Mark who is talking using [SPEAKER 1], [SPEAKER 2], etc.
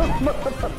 [SPEAKER 1] ま た